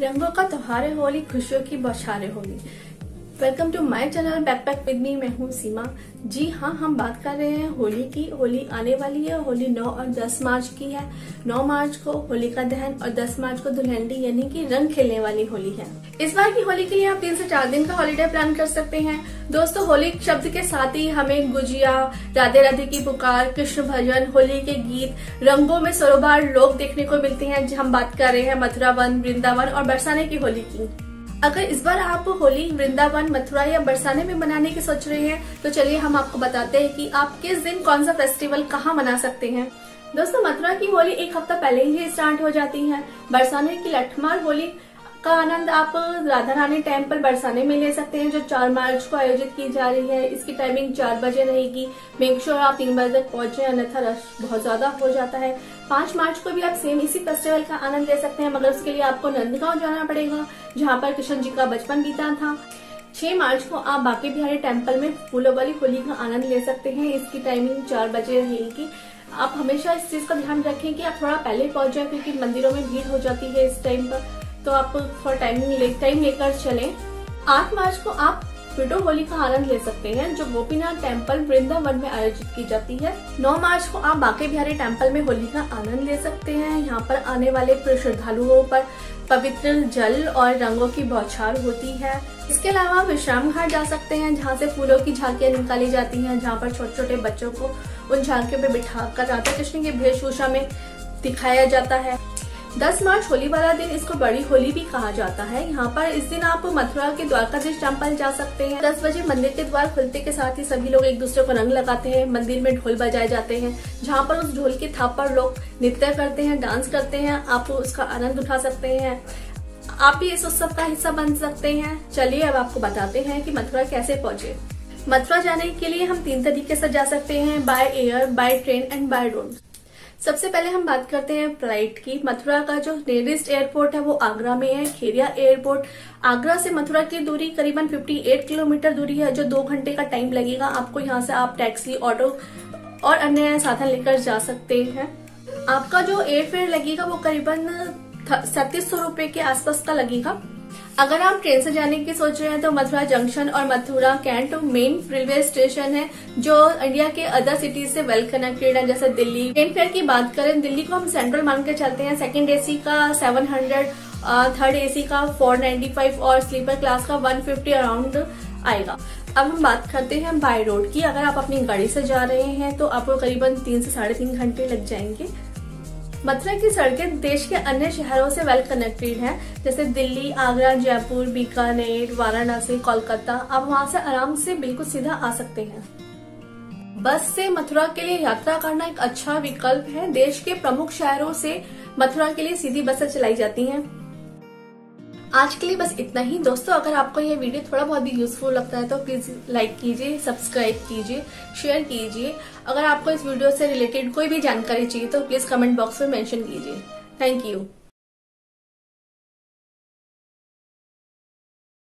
रंगों का त्योहार है होली खुशियों की बौछारें Holi welcome to my channel backpack with me मैं हूँ सीमा। जी हाँ हम बात कर रहे हैं होली की। होली आने वाली है। होली 9 और 10 मार्च की है। 9 मार्च को होली का दहन और 10 मार्च को दुल्हनडी यानी कि रंग खेलने वाली होली है। इस बार की होली के लिए आप तीन से चार दिन का हॉलीडे प्लान कर सकते हैं। दोस्तों, होली शब्द के साथ ही हमें गुजिया, राधे राधे की पुकार, कृष्ण भजन, होली के गीत, रंगों में सरोबार लोग देखने को मिलते हैं। हम बात कर रहे हैं मथुरा वन, वृंदावन और बरसाने की होली की। अगर इस बार आप होली, वृंदावन, मथुरा या बरसाने में मनाने की सोच रहे हैं तो चलिए हम आपको बताते हैं कि आप किस दिन कौन सा फेस्टिवल कहाँ मना सकते हैं। दोस्तों, मथुरा की होली एक हफ़्ता पहले ही स्टार्ट हो जाती है। बरसाने की लठमार होली का आनंद आप राधा रानी टेंपल बरसाने में ले सकते हैं, जो चार मार्च को आयोजित की जा रही है। इसकी टाइमिंग चार बजे रहेगी। मेक श्योर आप तीन बजे तक पहुँचे, अन्यथा रश बहुत ज़्यादा हो जाता है। पाँच मार्च को भी आप सेम इसी फेस्टिवल का आनंद ले सकते हैं, मगर उसके लिए आपको नंदगांव जाना पड़ेगा, जहाँ पर कृष्ण जी का बचपन बीता था। छह मार्च को आप बाकी बिहारी टेंपल में फूलों वाली होली का आनंद ले सकते हैं। इसकी टाइमिंग चार बजे रहेगी। आप हमेशा इस चीज़ का ध्यान रखें कि आप थोड़ा पहले पहुँच जाए, क्योंकि मंदिरों में भीड़ हो जाती है इस टाइम पर। तो आप थोड़ा टाइमिंग ले, टाइम लेकर चलें। आठ मार्च को आप विडो होली का आनंद ले सकते हैं जो गोपीनाथ टेंपल वृंदावन में आयोजित की जाती है। 9 मार्च को आप बाके बिहारी टेंपल में होली का आनंद ले सकते हैं। यहाँ पर आने वाले श्रद्धालुओं पर पवित्र जल और रंगों की बौछार होती है। इसके अलावा विश्राम घाट जा सकते हैं जहाँ से फूलों की झांकियाँ निकाली जाती हैं जहाँ पर छोटे छोटे बच्चों को उन झांकियों पर बिठा कर राधा कृष्ण की वेशभूषा में दिखाया जाता है। 10 मार्च होली वाला दिन इसको बड़ी होली भी कहा जाता है। यहाँ पर इस दिन आप मथुरा के द्वारकाधीश टेंपल जा सकते हैं। 10 बजे मंदिर के द्वार खुलते के साथ ही सभी लोग एक दूसरे को रंग लगाते हैं। मंदिर में ढोल बजाए जाते हैं, जहाँ पर उस ढोल के थाप पर लोग नृत्य करते हैं, डांस करते हैं। आप उसका आनंद उठा सकते हैं। आप भी इस उत्सव का हिस्सा बन सकते हैं। चलिए अब आपको बताते हैं कि मथुरा कैसे पहुँचे। मथुरा जाने के लिए हम तीन तरीके से जा सकते हैं। By air by train and by road सबसे पहले हम बात करते हैं फ़्लाइट की। मथुरा का जो नियरेस्ट एयरपोर्ट है वो आगरा में है, खेरिया एयरपोर्ट आगरा से मथुरा की दूरी करीबन 58 किलोमीटर दूरी है, जो दो घंटे का टाइम लगेगा। आपको यहाँ से आप टैक्सी ऑटो और अन्य साधन लेकर जा सकते हैं। आपका जो एयर फेयर लगेगा वो करीबन सैतीस सौ रुपये के आसपास का लगेगा। अगर आप ट्रेन से जाने की सोच रहे हैं तो मथुरा जंक्शन और Mathura cantt main railway station है, जो इंडिया के अदर सिटीज़ से वेल कनेक्टेड है, जैसे दिल्ली। ट्रेन फेयर की बात करें, दिल्ली को हम सेंट्रल मान के चलते हैं। सेकंड एसी का 700 थर्ड एसी का 495 और स्लीपर क्लास का 150 अराउंड आएगा। अब हम बात करते हैं बाय रोड की। अगर आप अपनी गाड़ी से जा रहे हैं तो आपको करीबन तीन से साढ़े तीन घंटे लग जाएँगे। मथुरा की सड़कें देश के अन्य शहरों से वेल कनेक्टेड हैं, जैसे दिल्ली, आगरा, जयपुर, बीकानेर, वाराणसी, कोलकाता। आप वहाँ से आराम से बिल्कुल सीधा आ सकते हैं। बस से मथुरा के लिए यात्रा करना एक अच्छा विकल्प है। देश के प्रमुख शहरों से मथुरा के लिए सीधी बसें चलाई जाती हैं। आज के लिए बस इतना ही। दोस्तों, अगर आपको ये वीडियो थोड़ा बहुत भी यूजफुल लगता है तो प्लीज़ लाइक कीजिए सब्सक्राइब कीजिए शेयर कीजिए। अगर आपको इस वीडियो से रिलेटेड कोई भी जानकारी चाहिए तो प्लीज़ कमेंट बॉक्स में मेंशन कीजिए। Thank you